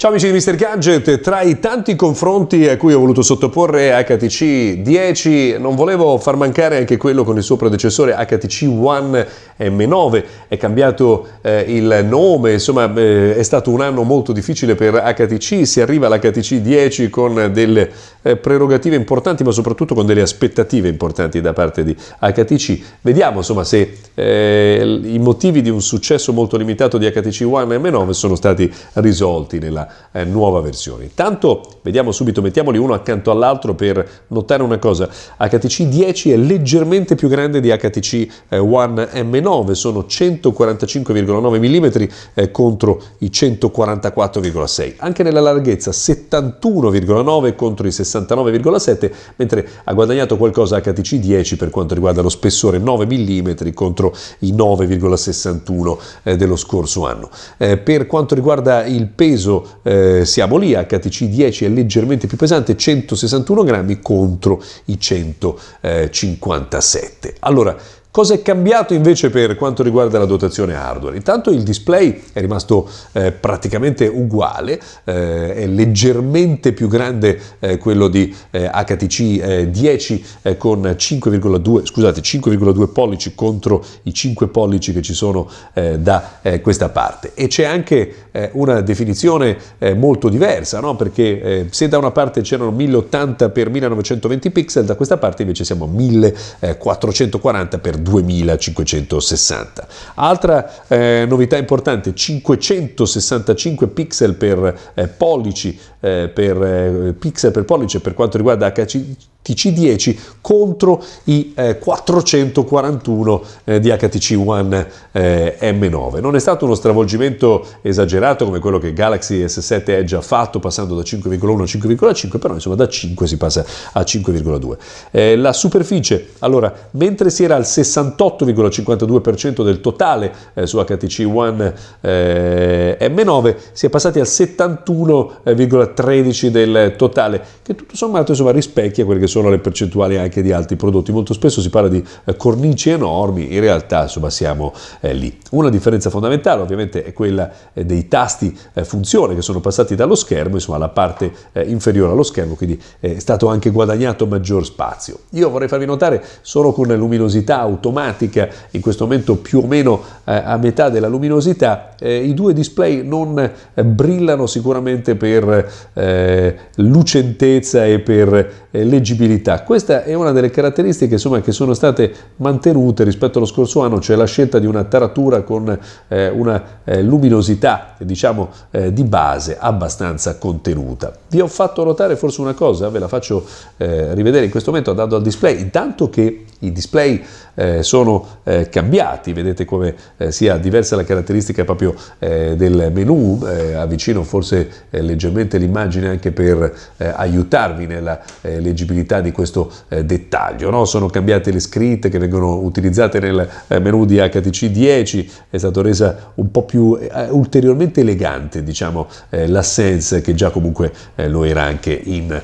Ciao amici di Mr. Gadget, tra i tanti confronti a cui ho voluto sottoporre HTC 10 non volevo far mancare anche quello con il suo predecessore HTC One M9, è cambiato eh, il nome, insomma eh, è stato un anno molto difficile per HTC, si arriva all'HTC 10 con delle eh, prerogative importanti ma soprattutto con delle aspettative importanti da parte di HTC, vediamo insomma se eh, i motivi di un successo molto limitato di HTC One M9 sono stati risolti nella eh, nuova versione. Intanto vediamo subito, mettiamoli uno accanto all'altro per notare una cosa, HTC 10 è leggermente più grande di HTC eh, One M9, sono 145,9 mm eh, contro i 144,6, anche nella larghezza 71,9 contro i 69,7, mentre ha guadagnato qualcosa HTC 10 per quanto riguarda lo spessore 9 mm contro i 9,61 eh, dello scorso anno. Eh, per quanto riguarda il peso eh, siamo lì, HTC 10 è leggermente più pesante, 161 grammi contro i 157. Allora, Cosa è cambiato invece per quanto riguarda la dotazione hardware? Intanto il display è rimasto eh, praticamente uguale, eh, è leggermente più grande eh, quello di HTC 10 eh, eh, con 5,2 scusate 5,2 pollici contro i 5 pollici che ci sono eh, da questa parte e c'è anche una definizione molto diversa no? perché se da una parte c'erano 1080 x 1920 pixel da questa parte invece siamo a 1440 x 2560. Altra eh, novità importante, 565 pixel per eh, pollici eh, per eh, pixel per pollice per quanto riguarda HTC 10 contro i eh, 441 eh, di HTC One eh, M9. Non è stato uno stravolgimento esagerato come quello che Galaxy S7 Edge ha fatto passando da 5,1 a 5,5, però insomma da 5 si passa a 5,2. Eh, la superficie, allora, mentre si era al 68,52% del totale eh, su HTC One M9, si è passati al 71,3% 13 del totale, che tutto sommato insomma, rispecchia quelle che sono le percentuali anche di altri prodotti. Molto spesso si parla di eh, cornici enormi, in realtà insomma, siamo eh, lì. Una differenza fondamentale ovviamente è quella eh, dei tasti eh, funzione che sono passati dallo schermo insomma, alla parte eh, inferiore allo schermo, quindi è stato anche guadagnato maggior spazio. Io vorrei farvi notare solo con luminosità automatica, in questo momento più o meno eh, a metà della luminosità, i due display non brillano sicuramente per eh, lucentezza e per eh, leggibilità. Questa è una delle caratteristiche insomma, che sono state mantenute rispetto allo scorso anno, cioè la scelta di una taratura con eh, una eh, luminosità diciamo, eh, di base abbastanza contenuta. Vi ho fatto notare forse una cosa, ve la faccio eh, rivedere in questo momento andando al display, intanto che i display eh, sono eh, cambiati, vedete come eh, sia diversa la caratteristica proprio eh, del menu, eh, avvicino forse leggermente l'immagine anche per aiutarvi nella leggibilità di questo dettaglio, no? sono cambiate le scritte che vengono utilizzate nel menu di HTC 10, è stata resa un po' più ulteriormente elegante diciamo la Sense che già comunque lo era anche in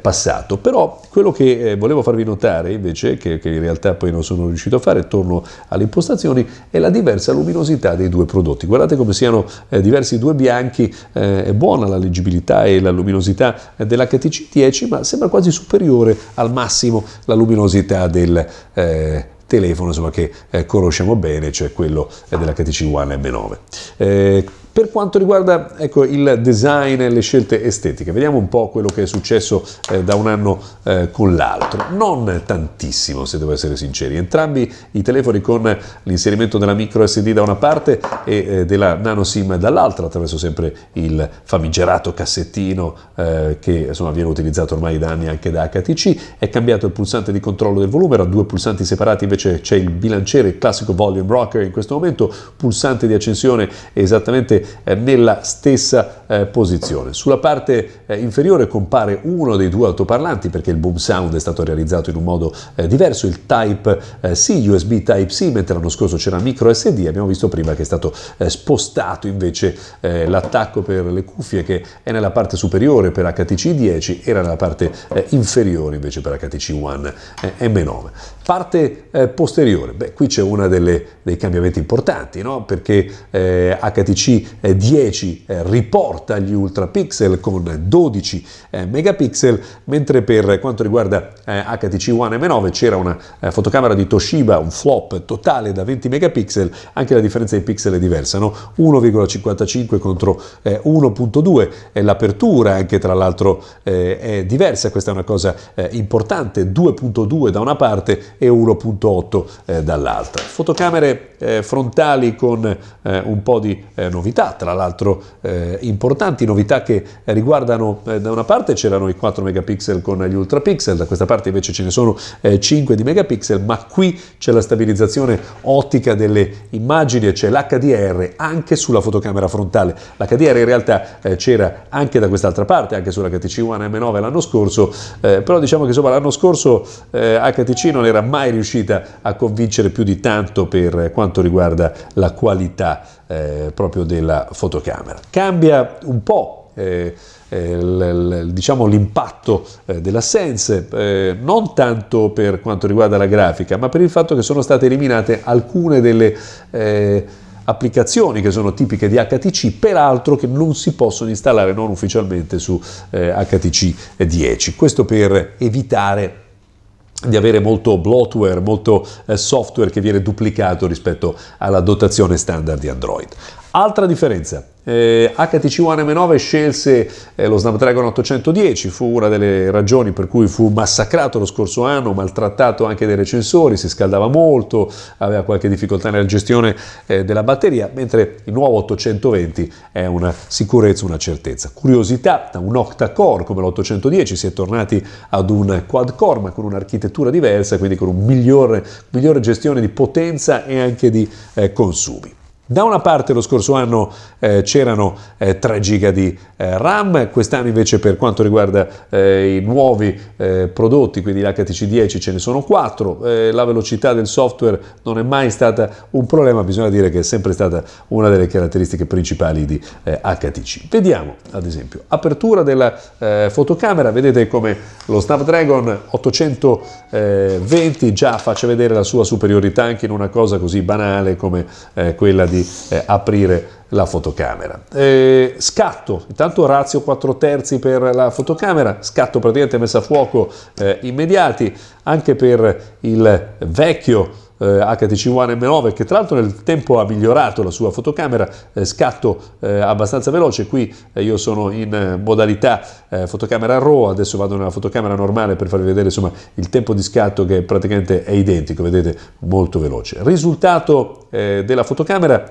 passato, però quello che volevo farvi notare invece che, che in realtà poi non sono riuscito a fare, torno alle impostazioni, è la diversa luminosità dei due prodotti. Guardate come siano eh, diversi due bianchi, eh, è buona la leggibilità e la luminosità dell'HTC 10, ma sembra quasi superiore al massimo la luminosità del eh, telefono insomma, che eh, conosciamo bene, cioè quello eh, dell'HTC One M9. Eh, per quanto riguarda ecco, il design e le scelte estetiche, vediamo un po' quello che è successo eh, da un anno eh, con l'altro. Non tantissimo, se devo essere sinceri. Entrambi i telefoni con l'inserimento della micro SD da una parte e eh, della nano SIM dall'altra, attraverso sempre il famigerato cassettino eh, che insomma, viene utilizzato ormai da anni anche da HTC. È cambiato il pulsante di controllo del volume, era due pulsanti separati, invece c'è il bilanciere, il classico volume rocker in questo momento, pulsante di accensione esattamente eh, nella stessa eh, posizione. Sulla parte eh, inferiore compare uno dei due altoparlanti perché il boom sound è stato realizzato in un modo diverso, il Type C, USB Type C, mentre l'anno scorso c'era micro SD, abbiamo visto prima che è stato spostato invece l'attacco per le cuffie che è nella parte superiore per HTC 10, era nella parte inferiore invece per HTC One M9. Parte posteriore, beh qui c'è uno dei cambiamenti importanti, no? perché HTC 10 eh, riporta gli ultra pixel con 12 eh, megapixel, mentre per quanto riguarda HTC One M9 c'era una fotocamera di Toshiba, un flop totale da 20 megapixel, anche la differenza di pixel è diversa, no? 1,55 contro 1.2, l'apertura anche tra l'altro è diversa, questa è una cosa importante, 2.2 da una parte e 1.8 dall'altra. Fotocamere frontali con un po' di novità, tra l'altro importanti, novità che riguardano da una parte c'erano i 4 megapixel con gli ultra pixel, da questa parte invece ce ne sono 5 di megapixel, ma qui c'è la stabilizzazione ottica delle immagini e c'è l'HDR anche sulla fotocamera frontale. L'HDR in realtà c'era anche da quest'altra parte, anche sulla HTC One M9 l'anno scorso, però diciamo che insomma l'anno scorso HTC non era mai riuscita a convincere più di tanto per quanto riguarda la qualità eh, proprio della fotocamera. Cambia un po' eh, eh, diciamo l'impatto eh, della Sense, eh, non tanto per quanto riguarda la grafica, ma per il fatto che sono state eliminate alcune delle applicazioni che sono tipiche di HTC, peraltro che non si possono installare non ufficialmente su HTC 10. Questo per evitare di avere molto bloatware, molto eh, software che viene duplicato rispetto alla dotazione standard di Android. Altra differenza, eh, HTC One M9 scelse eh, lo Snapdragon 810, fu una delle ragioni per cui fu massacrato lo scorso anno, maltrattato anche dai recensori, si scaldava molto, aveva qualche difficoltà nella gestione eh, della batteria, mentre il nuovo 820 è una sicurezza, una certezza. Curiosità, da un octa-core come l'810 si è tornati ad un quad-core ma con un'architettura diversa, quindi con una migliore, migliore gestione di potenza e anche di eh, consumi. Da una parte lo scorso anno eh, c'erano eh, 3 giga di eh, RAM, quest'anno invece per quanto riguarda eh, i nuovi eh, prodotti, quindi l'HTC 10 ce ne sono 4, eh, la velocità del software non è mai stata un problema, bisogna dire che è sempre stata una delle caratteristiche principali di HTC. Vediamo ad esempio, apertura della fotocamera, vedete come lo Snapdragon 820 già faccia vedere la sua superiorità anche in una cosa così banale come quella di eh, aprire la fotocamera. Eh, scatto, intanto razio 4 terzi per la fotocamera, scatto praticamente messa a fuoco eh, immediati, anche per il vecchio HTC eh, One M9 che tra l'altro nel tempo ha migliorato la sua fotocamera, eh, scatto eh, abbastanza veloce, qui io sono in modalità fotocamera RAW, adesso vado nella fotocamera normale per farvi vedere insomma il tempo di scatto che praticamente è identico, vedete molto veloce. Risultato della fotocamera,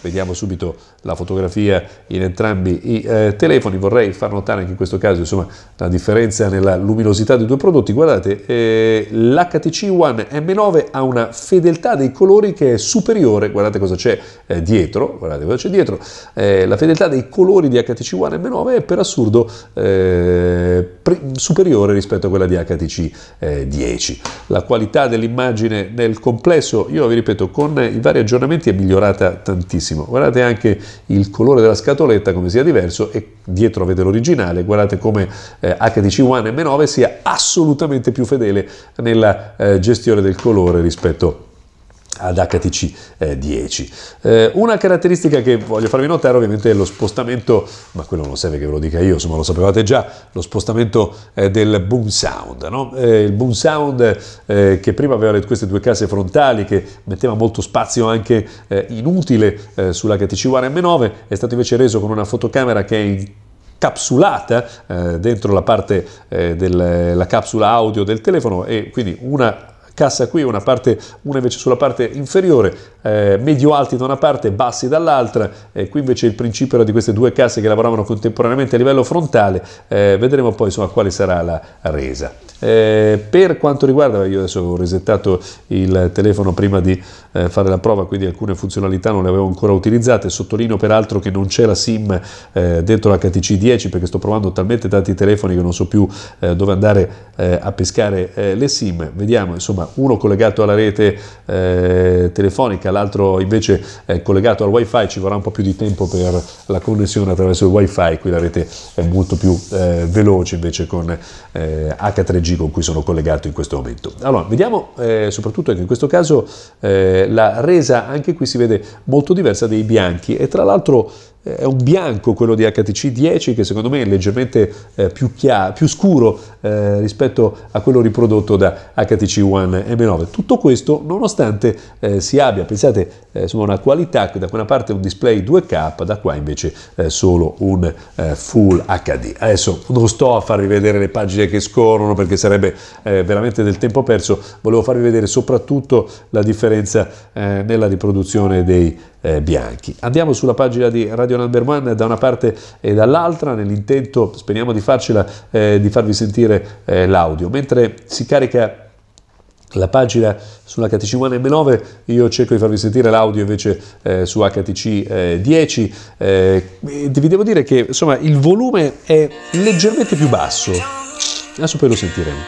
vediamo subito la fotografia in entrambi i eh, telefoni, vorrei far notare anche in questo caso insomma, la differenza nella luminosità dei due prodotti, guardate eh, l'HTC One M9 ha una fedeltà dei colori che è superiore, guardate cosa c'è eh, dietro, guardate cosa c'è dietro, eh, la fedeltà dei colori di HTC One M9 è per assurdo eh, superiore rispetto a quella di HTC 10. Eh, la qualità dell'immagine nel complesso, io vi ripeto, con i vari aggiornamenti è migliorata tantissimo, guardate anche il colore della scatoletta come sia diverso e dietro avete l'originale, guardate come eh, HTC One M9 sia assolutamente più fedele nella eh, gestione del colore rispetto ad HTC eh, 10. Eh, una caratteristica che voglio farvi notare ovviamente è lo spostamento, ma quello non serve che ve lo dica io, insomma lo sapevate già, lo spostamento eh, del boom sound. No? Eh, il boom sound eh, che prima aveva queste due casse frontali che metteva molto spazio anche eh, inutile sull'HTC One M9 è stato invece reso con una fotocamera che è in capsulata eh, dentro la parte eh, della capsula audio del telefono e quindi una cassa qui, una, parte, una invece sulla parte inferiore, eh, medio-alti da una parte, bassi dall'altra, eh, qui invece il principio era di queste due casse che lavoravano contemporaneamente a livello frontale, eh, vedremo poi insomma quale sarà la resa. Eh, per quanto riguarda, io adesso avevo resettato il telefono prima di eh, fare la prova, quindi alcune funzionalità non le avevo ancora utilizzate, sottolineo peraltro che non c'è la SIM eh, dentro l'HTC 10 perché sto provando talmente tanti telefoni che non so più eh, dove andare eh, a pescare eh, le SIM, vediamo insomma uno collegato alla rete telefonica, l'altro invece collegato al wifi, ci vorrà un po' più di tempo per la connessione attraverso il wifi, qui la rete è molto più veloce invece con H3G con cui sono collegato in questo momento. Allora, vediamo soprattutto che in questo caso la resa anche qui si vede molto diversa dei bianchi e tra l'altro è un bianco quello di HTC 10 che secondo me è leggermente eh, più, chiaro, più scuro eh, rispetto a quello riprodotto da HTC One M9. Tutto questo nonostante eh, si abbia, pensate, eh, insomma una qualità, da quella parte un display 2K, da qua invece eh, solo un eh, Full HD. Adesso non sto a farvi vedere le pagine che scorrono perché sarebbe veramente del tempo perso, volevo farvi vedere soprattutto la differenza nella riproduzione dei eh, bianchi. Andiamo sulla pagina di Radio Number One da una parte e dall'altra nell'intento, speriamo di farcela, eh, di farvi sentire eh, l'audio. Mentre si carica la pagina sulla HTC One M9, io cerco di farvi sentire l'audio invece eh, su HTC 10. Eh, vi devo dire che insomma il volume è leggermente più basso. Adesso poi lo sentiremo.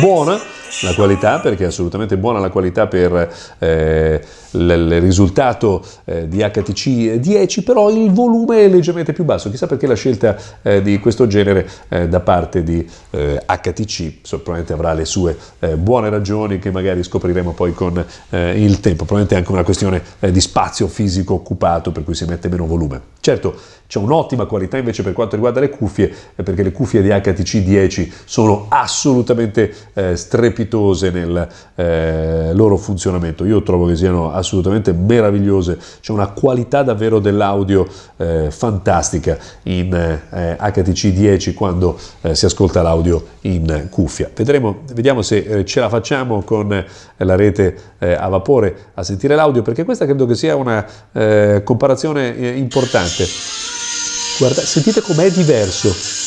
Buona la qualità, perché è assolutamente buona la qualità per eh, il risultato eh, di HTC 10, però il volume è leggermente più basso. Chissà perché la scelta eh, di questo genere eh, da parte di HTC, probabilmente avrà le sue buone ragioni che magari scopriremo poi con il tempo. Probabilmente è anche una questione di spazio fisico occupato, per cui si mette meno volume. Certo, c'è un'ottima qualità invece per quanto riguarda le cuffie, perché le cuffie di HTC 10 sono assolutamente strepitose nel loro funzionamento. Io trovo che siano assolutamente meravigliose, c'è una qualità davvero dell'audio eh, fantastica in HTC eh, 10 quando eh, si ascolta l'audio in cuffia. Vedremo, vediamo se eh, ce la facciamo con la rete a vapore a sentire l'audio, perché questa credo che sia una comparazione importante. Guarda, sentite com'è diverso.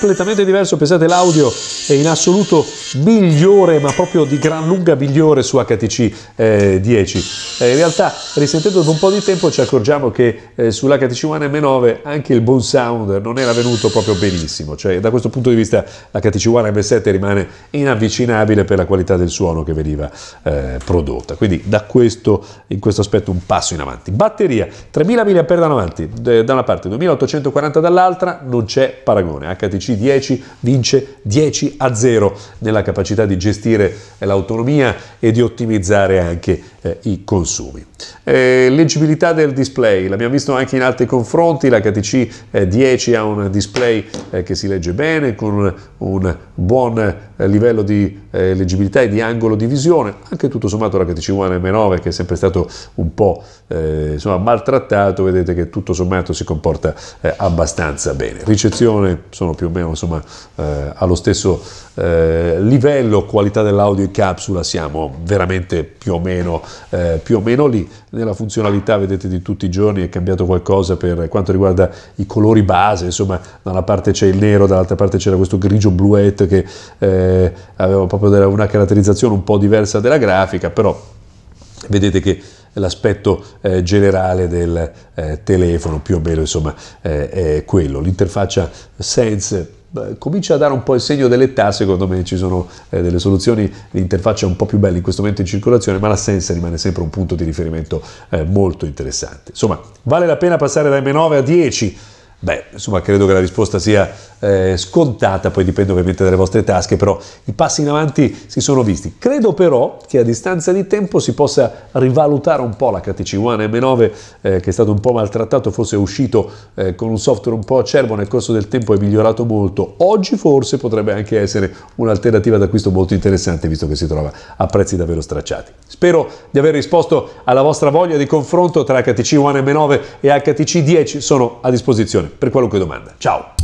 Completamente diverso, pensate l'audio è in assoluto migliore, ma proprio di gran lunga migliore su HTC eh, 10. Eh, in realtà, risentendo dopo un po' di tempo, ci accorgiamo che eh, sull'HTC One M9 anche il buon sound non era venuto proprio benissimo, cioè da questo punto di vista l'HTC One M7 rimane inavvicinabile per la qualità del suono che veniva eh, prodotta. Quindi da questo, in questo aspetto un passo in avanti. Batteria 3000 mAh da, da una parte, 2840 dall'altra, non c'è paragone. HTC 10 vince 10 a 0 nella capacità di gestire l'autonomia e di ottimizzare anche eh, i consumi. Eh, leggibilità del display, l'abbiamo visto anche in altri confronti, la eh, 10 ha un display eh, che si legge bene, con un, buon eh, livello di eh, leggibilità e di angolo di visione, anche tutto sommato la HTC One M9 che è sempre stato un po' insomma, maltrattato, vedete che tutto sommato si comporta abbastanza bene. Ricezione sono più o meno insomma, allo stesso livello, qualità dell'audio in capsula siamo veramente più o meno eh, più o meno lì. Nella funzionalità, vedete, di tutti i giorni è cambiato qualcosa per quanto riguarda i colori base, insomma, da una parte c'è il nero, dall'altra parte c'era questo grigio bluette che eh, aveva proprio una caratterizzazione un po' diversa della grafica, però vedete che l'aspetto eh, generale del eh, telefono più o meno insomma eh, è quello l'interfaccia Sense comincia a dare un po' il segno dell'età, secondo me ci sono eh, delle soluzioni di interfaccia un po' più belle in questo momento in circolazione, ma la Sense rimane sempre un punto di riferimento eh, molto interessante. Insomma, vale la pena passare da M9 a 10? Beh, insomma, credo che la risposta sia eh, scontata, poi dipende ovviamente dalle vostre tasche, però i passi in avanti si sono visti. Credo però che a distanza di tempo si possa rivalutare un po' la KTC One M9 eh, che è stato un po' maltrattato, forse è uscito eh, con un software un po' acerbo, nel corso del tempo è migliorato molto. Oggi forse potrebbe anche essere un'alternativa d'acquisto molto interessante visto che si trova a prezzi davvero stracciati. Spero di aver risposto alla vostra voglia di confronto tra HTC One M9 e HTC 10, sono a disposizione per qualunque domanda. Ciao!